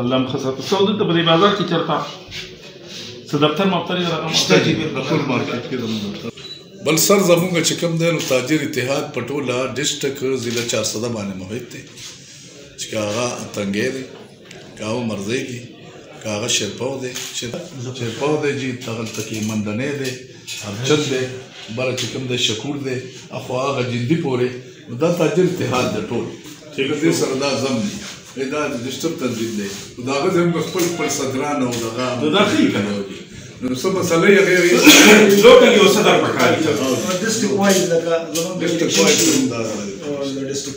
الله مخصوص تصور ته په بازار کې چرتا څه دفتر مفتر یې راغلی شته چې په ټول مارکیټ کې زموږ دفتر بل سر زموږ چې کوم دی نو تاجر اتحاد په ټوله ډسټرک ضلع چارسده باندې محیط دی چې هغه تنګی دی که عمر دی دی که هغه شیرپو دی چې شیرپو دی جی دغلته کې مندنې دی ارچل دی بره چې کوم دی شکور دی اخو هغه جندي پورې نو دا تاجر اتحاد دی ټول چې دې سره دا زم دی دا د دشتب تنظیم دی نو دا هغه زم خپل خپل صدران او دغه نو دا خی کنه نو څه مسله یې غیر یو کلی یو صدر پکاري دسټ پوینټ لکه زمونږ د ډیسټریکټ